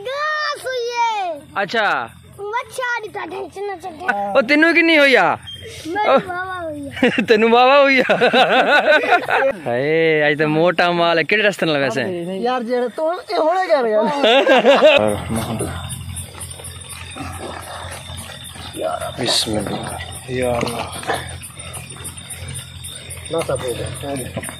گاس ہوئی اچھا مچھاری تا ڈھنچنا چکے او تینو کی نہیں ہویا میری بابا ہویا تینو بابا ہویا اے اج تے موٹا مال ہے کیڑے رستے نال ویسے یار جے تو اے ہونے کر گیا بسم اللہ یا اللہ نہ تا پوجا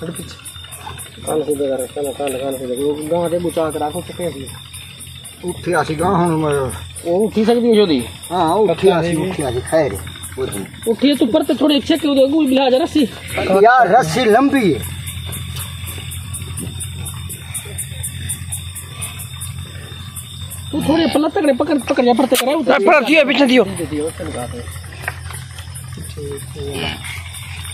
کان خودے کر چلو کان کان خودے گاں تے بچا کے رکھو چکے اسی اٹھی آسی گاں ہن او اٹھی سکدی جو دی ہاں اٹھی آسی اٹھی آسی خیر اٹھی تو پر تے تھوڑے اچھے کہ اگے بلا جا رسی یار رسی لمبی ہے تو تھوڑے پلت تکڑے پکڑ پکڑ جا پرتے کرے اوتے پکڑ دیو پیچھے دیو دیو ٹھیک ہے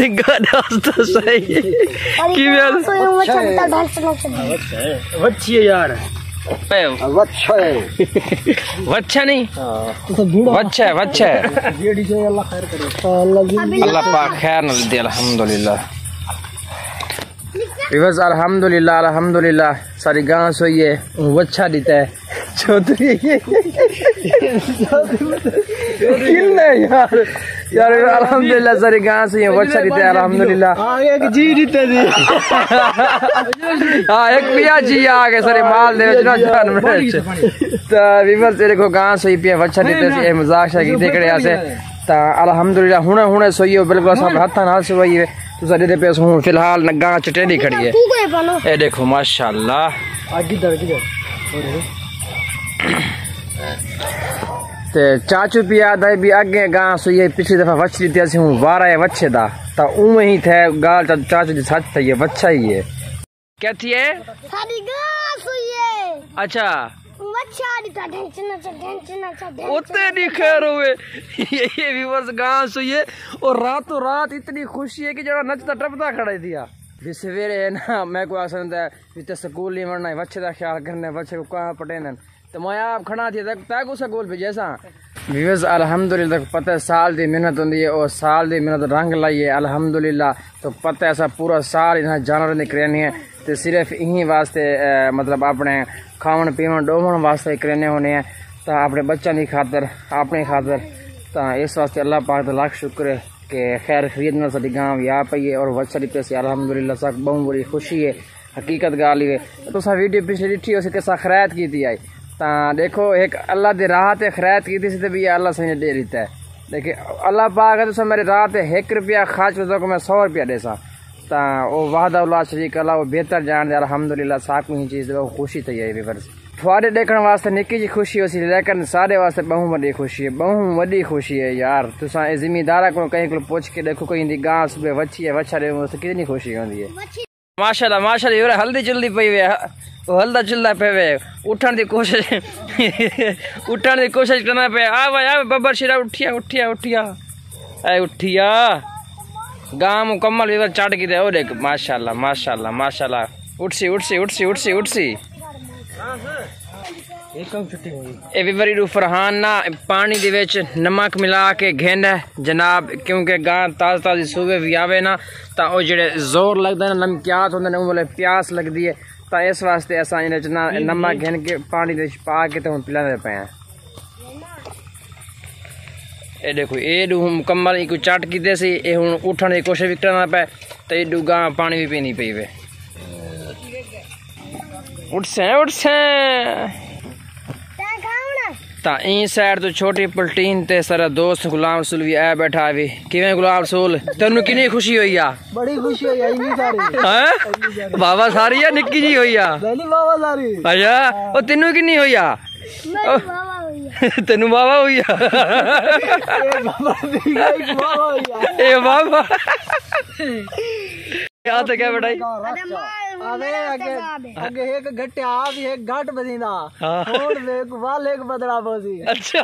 نے گاڑا ہستا صحیح کی۔ ویل وچھی اچھا ہے۔ اچھا یار۔ وچھا ہے وچھا نہیں۔ وچھا ہے وچھا ہے اللہ پاک خیر نظر دے الحمدللہ۔ ریوز الحمدللہ الحمدللہ۔ ساری گاں سوئی ہے۔ وچھا دیتا ہے۔ چھوٹری چودھری کل ہے یار یار الحمدللہ سارے کہاں سے ہیں بچہ رہتے ہیں الحمدللہ ایک جی رہتے تھے ہاں ایک پیا جی آگے سارے مال دے وچنا جان میں تا ویور تیرے کو کہاں سے پیا بچہ رہتے سے مزاق شاہ کی دیکھڑے آسے تا الحمدللہ ہنے ہنے سوئیو بالکل سب ہتھا نال سوئیو تو سارے دے پیس ہوں فی الحال نگاں چٹینی کھڑی ہے اے دیکھو ماشاءاللہ آگی در کی در تے چاچو پی یاد ہے بھی اگے گاں سو یہ پچھلی دفعہ وچھلی تے اسی ہوں وارا ہے وچھے دا۔ تا اوویں ہی تھے گال تا چاچو دی جی سچ تھے یہ وچھا ہی ہے۔ کیا تھی ہے ساری گاں سو یہ۔ اچھا۔ وچھا دی تا ڈھنچنا چا ڈھنچنا چا اوتے دی خیر ہوئے۔ یہ ویورز گاں سو یہ۔ اور راتوں رات اتنی خوشی ہے کہ جڑا نچتا ٹپتا کھڑے دیا۔ بھی سویرے نا میں کوئی آسان ہے بھی تے سکول نہیں ورنا وچھے دا خیال کرنے وچھے کو کہاں پٹے نن میں آپ کھڑا تھی، تک تے کو سکول بھی جیسا۔ ویورز، الحمدللہ پتہ ہے، سال دی محنت ہوندی ہے اور سال دی محنت رنگ لائی ہے۔ الحمدللہ تو پتہ ہے، ایسا پورا سال انہاں جانور نے کرنی ہے۔ تے صرف یہی واسطے مطلب اپنے کھاون پیون ڈومن واسطے کرنے ہونے ہیں۔ تا اپنے بچوں کی خاطر اپنی خاطر، تا اس واسطے اللہ پاک دا لاکھ شکر ہے کہ خیر خرید نہ ساری گاں بھی آ پئی ہے اور وچ ساری پیسے، الحمدللہ سک بہت بڑی خوشی ہے، حقیقت گال ہے۔ تو سا ویڈیو پچھلی ڈٹھی، اسی کسا خرید کیتی آئی۔ تا دیکھو، ایک اللہ دی راہ تے خرید کیتی سی تے بھی اللہ سمجھ دے دیتا ہے۔ لیکن اللہ پاک ہے تو میرے راہ تے ایک روپیہ خرچ کر کو میں سو روپیہ دے سا۔ تا وہ وحدہ اللہ شریک اللہ، وہ بہتر جان دے، الحمدللہ ساکو ہی چیز دے، وہ خوشی تے ہے ویورز تھوڑے دیکھنے واسطے نکی جی خوشی ہوسی لیکن سارے واسطے بہت بڑی خوشی ہے۔ بہت بڑی خوشی ہے، یار۔ تساں اے زمیندارا کو کہیں کو پوچھ کے دیکھو، کوئی دی گاں صبح وچھی ہے، وچھا دے واسطے کتنی خوشی ہوندی ہے۔ ماشاءاللہ ماشاءاللہ یار ہلدی چلدی پئی وے وہ ہلدا چلدا پے وے اٹھن دی کوشش اٹھن دی کوشش کرنا پے آ بھائی آ ببر شیرا اٹھیا اٹھیا اٹھیا اے اٹھیا گاں مکمل ویور چڑھ کی دے او دیکھ ماشاءاللہ ماشاءاللہ ماشاءاللہ اٹھ سی اٹھ سی اٹھ سی اٹھ سی اٹھ سی ایوری روفرہانہ پانی دے وچ نمک ملا کے گھیندا جناب کیونکہ گاں تازہ تازی سوبے وی آوے نا تا او جڑے زور لگدا نا نمکیات ہوندے نا اولے پیاس لگدی ہے تا اس واسطے اساں ایں چنا نمک گھن کے پانی دے وچ پا کے تے ہن پلاندے پئے ہیں اے دیکھو اے دو مکمل ایک چاٹ کیتے سی اے ہن اٹھن دی کوشش وکٹنا پے تے دو گا پانی وی پینی پئی وے اٹھ سے اٹھ سے ਤਾਂ ਇਹ ਸਾਈਡ ਤੋਂ ਛੋਟੀ ਪਲਟੀਨ ਤੇ ਸਾਰਾ ਦੋਸਤ ਗੁਲਾਮ ਰਸੂਲ ਵੀ ਆ ਬੈਠਾ ਵੀ। ਕਿਵੇਂ ਗੁਲਾਮ ਰਸੂਲ ਤੈਨੂੰ ਕਿੰਨੀ ਖੁਸ਼ੀ ਹੋਈ ਆ? ਬੜੀ ਖੁਸ਼ੀ ਹੋਈ ਆ ਇੰਨੀ ਸਾਰੀ। ਹੈ? ਬਾਬਾ ਸਾਰੀ। ਆ ਨਿੱਕੀ ਜੀ ਹੋਈ ਆ? ਨਹੀਂ ਬਾਬਾ ਸਾਰੀ। ਅੱਛਾ ਉਹ ਤੈਨੂੰ ਕਿੰਨੀ ਹੋਈ ਆ? ਤੈਨੂੰ ਬਾਬਾ ਹੋਈ ਆ? ਇਹ ਬਾਬਾ ਦੀ ਗਈ ਬਾਬਾ ਹੋਈ ਆ। ਇਹ ਬਾਬਾ آتے کیا بڑائی؟ آوے اگے اگے ایک گھٹیا بھی ایک گھٹ بدیندا ہاں۔ اور ایک وال ایک بدڑا بوسی اچھا۔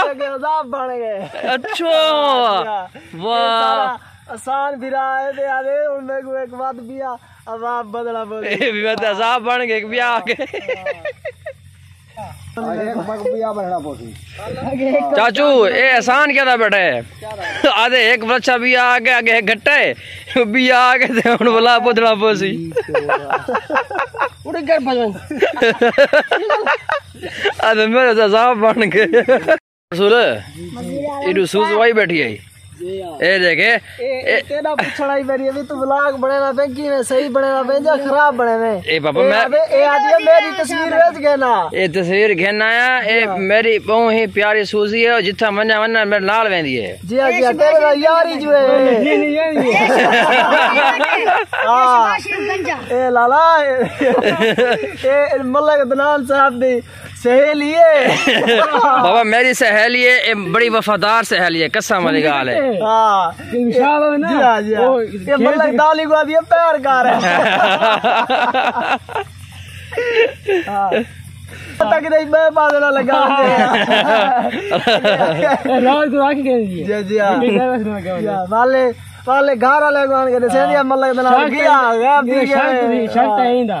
اگے عذاب بن گئے۔ اچھا۔, اچھا۔ واہ۔ آسان بھرا ہے تے آوے ان میں کو ایک بات بیا عذاب بدڑا بوسی اے بھی عذاب بن گئے ایک بیا آ کے چاچو اے احسان کیا تھا بیٹھا ہے؟ آدھے ایک بچہ بھی آگے آگے گھٹا ہے۔ بھی آگے تھے ان بلا پودڑا پوسی اڑے گھر بھجن آدھے میرے سے صاحب بن گئے۔ رسول ایڈو سوز وائی بیٹھی آئی۔ اے دیکھے اے تیرا پچھڑا ہی بری ابھی تو بلاگ بنے نا پہ کی میں صحیح بنے نا پہ جا خراب بنے میں اے بابا میں اے آدھی میری تصویر وچ گھنا اے تصویر گھنا اے میری پوں ہی پیاری سوزی ہے جتھا منجا وننا میرے لال ویندی ہے جی ہاں جی تیرا یار ہی جو ہے نہیں نہیں ہاں اے لالا اے ملک دنان صاحب دی سہیلیے۔ بابا میری سہیلیے بڑی وفادار سہیلیے قسم علی گال ہے۔ ہاں۔ جی ہاں جی یہ ملک دالی کو آدھی پیار گا ہے۔ پتہ کہ دے میں بازے نہ لگا دے راز کو آکھ کے جی جی ہاں۔ والے والے گھر والے کو کے سہیلیے ملک دالی گیا شرط نہیں شرط ہے۔ ایندا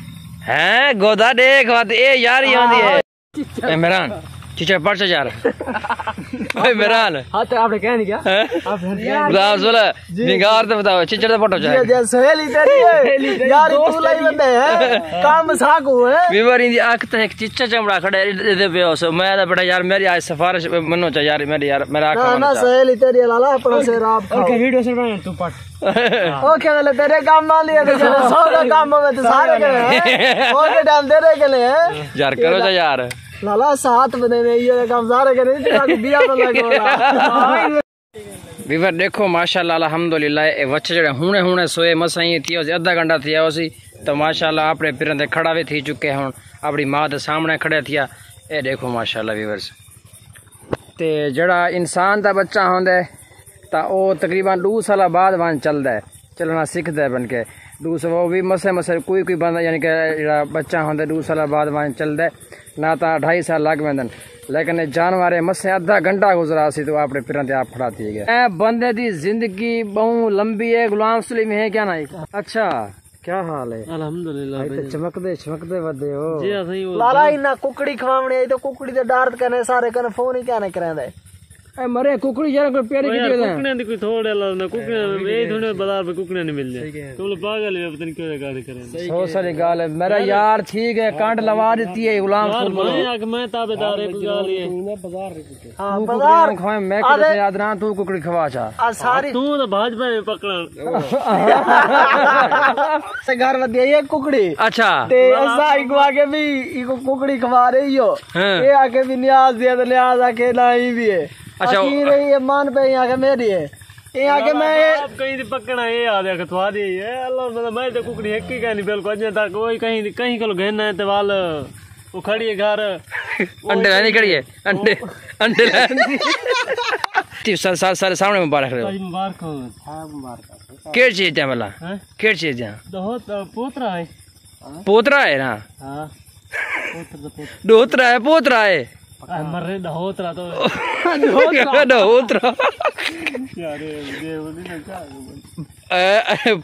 ہیں گودا دیکھ بات اے یار ہی ہوندی ہے عمران چچا پڑھ چا یار اوئے عمران ہاں تے اپ نے کہنی کیا اپ نے زلا نگار تے بتاؤ چچا تے پڑھو جائے جی سہیلی تیری ہے یار تو لائی بندے ہیں کام ساگ ہوئے ویوری دی اکھ تے ایک چچا چمڑا کھڑے دے دے پیو سو میں دا بیٹا یار میری آج سفارش منو چا یار میری یار میرا اکھ نہ سہیلی تیری لالا اپنا سے راب اور ویڈیو سے تو پڑھ ہاں۔ او کیا یہ کام سارے کرے اے سوئے مسائیں تھیو گھنٹہ تھیا سی۔ تو ماشاءاللہ اپنے پیرن تے کھڑا وی تھی چکے ہن۔ ماں سامنے کھڑے تھیا۔ اے دیکھو ماشاءاللہ ویورز۔ تے جڑا انسان دا بچہ ہوندا تا او تقریباً دو سال بعد وہاں چلتا ہے چلنا سیکھتا ہے بن کے دو سال وہ بھی مسے مسے کوئی کوئی بندہ یعنی کہ جڑا بچہ ہوندا دو سال بعد وہاں چلتا ہے نہ تا ڈھائی سال لگ ویندن لیکن جانور مسے ادھا گھنٹہ گزرا سی تو اپنے پیروں تے آپ کھڑا تھی گیا اے بندے دی زندگی بہوں لمبی ہے غلام سلیم ہے کیا نا اچھا کیا حال ہے الحمدللہ چمکدے چمکدے ودے ہو جی اسیں لالا انہاں ککڑی کھواونے تے ککڑی تے ڈارت کرنے سارے کن فون ہی کیا نہ کریندا ہے اے مرے ککڑی جڑا کوئی پیڑی کی دے ککڑی دی کوئی تھوڑے لا نہ ککڑی اے تھوڑے بازار پہ ککڑی نہیں ملدی تو لو پاگل ہے پتہ نہیں کیوں گال کر کرے سو سارے گال ہے میرا یار ٹھیک ہے کانٹ لوا دیتی ہے غلام سول بولو یار میں تابیدار ایک گال ہے بازار کی ہاں بازار کھوے میں کہ یادران تو ککڑی کھوا چا ساری تو تو بھاجپا میں پکڑن سے گھر ودی ہے ککڑی اچھا تے اسا اگوا کے بھی ککڑی کھوا رہی ہو اے آ کے بھی نیاز دے نیاز آ کے نہیں بھی ہے یہ مان پہ یہاں کے میری ہے یہاں کے میں آپ کہیں دی پکڑا ہے ہے اللہ میں تے ککڑی ایک ہی کہنی کہیں کہیں کلو ہے تے وال وہ کھڑی ہے گھر انڈے لائنی کھڑی ہے انڈے انڈے لائنی سارے سامنے مبارک رہے مبارک ہو چیز بلا چیز پوترا ہے پوترا ہے نا ہاں ہے پوترا ہے مرے دہوترا تو دہوترا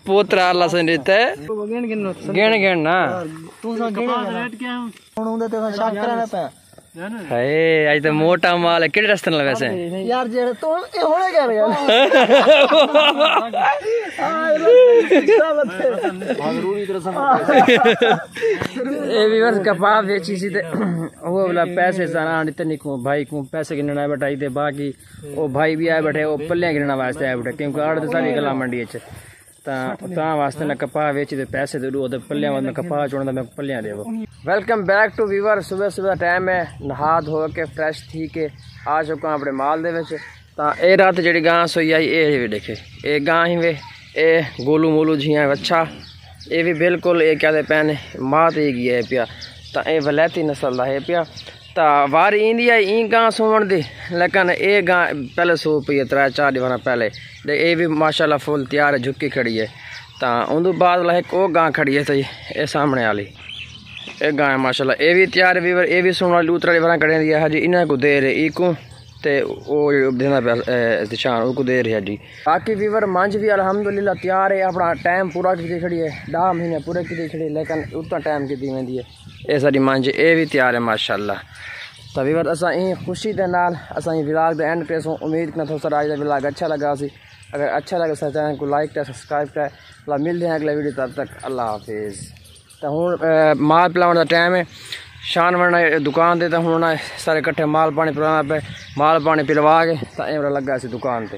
پوترا اللہ سن دیتا ہے گین گین نا تو سا کپاس ریٹ کیا ہوں ہوں دے تے شاک کرانا پیا ہائے اج تے موٹا مال ہے کیڑے رستے نال ویسے یار جڑا تو اے ہونے کر گیا ہائے ضروری طرح سمجھ اے ویورز کپاہ ویچی سی تے او بلا پیسے سانا آنی تے نکو بھائی کو پیسے گننا ہے بٹھائی تے باقی او بھائی بھی آئے بٹھے او پلیاں گننا واسطے آئے بٹھے کیونکہ آڑھ ساری گلا منڈی اچھے تاں واسطے نہ کپاہ ویچی تے پیسے دے دو تے پلیاں واسطے کپاہ چوڑنا میں پلیاں دے ویلکم بیک ٹو ویور صبح صبح ٹائم ہے نہاد ہو کے فریش تھی کے آ چکا اپنے مال دے وچ۔ تاں اے رات جڑی گاں سوئی آئی اے وی دیکھے اے گاں ہی وے اے گولو مولو جھیاں اچھا ਇਹ ਵੀ ਬਿਲਕੁਲ ਇਹ ਕਹਿੰਦੇ ਪੈਨ ਮਾਤ ਹੀ ਹੈ ਪਿਆ। ਤਾਂ ਇਹ ਵਲੈਤੀ ਨਸਲ ਦਾ ਹੈ ਪਿਆ। ਤਾਂ ਵਾਰ ਈਂਦੀ ਹੈ ਗਾਂ ਸੋਣ ਦੀ। ਲੇਕਿਨ ਇਹ ਗਾਂ ਪਹਿਲੇ ਸੋ ਪਈ ਤਰਾ ਚਾਰ ਦਿਵਾਨਾ ਪਹਿਲੇ। ਤੇ ਇਹ ਵੀ ਮਾਸ਼ਾਅੱਲਾ ਫੁੱਲ ਤਿਆਰ ਝੁੱਕੀ ਖੜੀ ਹੈ। ਤਾਂ ਉਹਦੋਂ ਬਾਅਦ ਲਾ ਇੱਕ ਉਹ ਗਾਂ ਖੜੀ ਹੈ ਤੇ ਇਹ ਸਾਹਮਣੇ ਵਾਲੀ। ਇਹ ਗਾਂ ਮਾਸ਼ਾਅੱਲਾ। ਇਹ ਵੀ ਤਿਆਰ ਵੀਵਰ ਇਹ ਵੀ ਸੋਣ ਵਾਲੀ ਉਤਰਾ ਦਿਵਾਨਾ ਖੜੀ ਹੈ ਹਜੇ ਇਹਨਾਂ ਕੋ ਦੇਰ ਇਹ ਕੋ تے او دینا پیا او کو دے رہا جی باقی ویور منج بھی الحمدللہ تیار ہے، اپنا ٹائم پورا کیتے چھڑی ہے دا مہینے پورے کیتے چھڑی لیکن اتنا ٹائم کیتی ویندی ہے۔ اے ساری منج اے بھی تیار ہے، ماشاءاللہ۔ تو ویور اسا این خوشی دے نال اسا این ویلاگ دے اینڈ پہ سو امید کنا تھو سر آج دا ویلاگ اچھا لگا سی۔ اگر اچھا لگا سر چینل کو لائک کرے سبسکرائب کرے۔ اللہ مل دیں اگلے ویڈیو تب تک، اللہ حافظ۔ تو ہوں مال پلاؤن دا ٹائم ہے۔ شان ورنا دکان تے ہن سارے کٹھے مال پانی پلانا پے مال پانی پلوا کے تا ایمرا لگا اس دکان تے